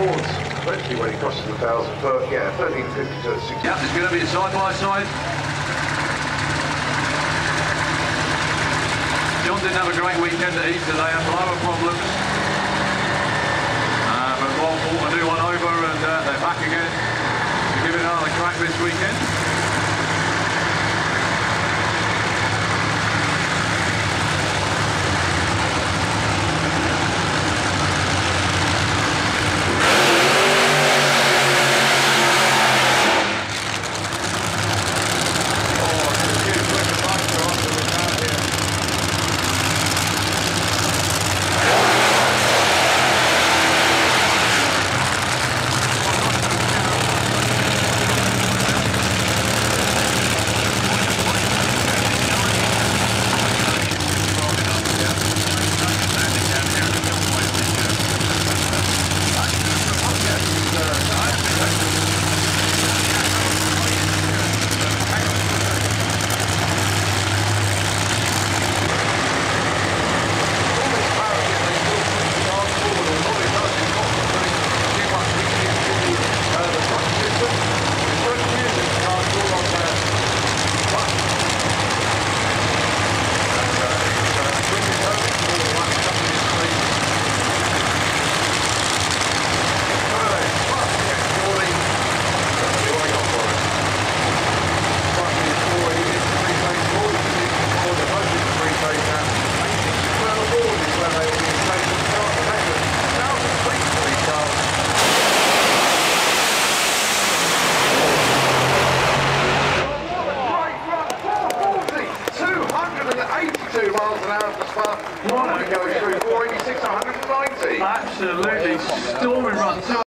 the boards eventually when it crosses a thousand, yeah, 1350 to 60. Yeah, it's going to be a side by side. John didn't have a great weekend at Easter. They had lower problems. Uh, but Bob bought a new one over and uh, they're back again to give it another crack this weekend. Miles an hour for Spa. One going through 486, 190. Absolutely storming run.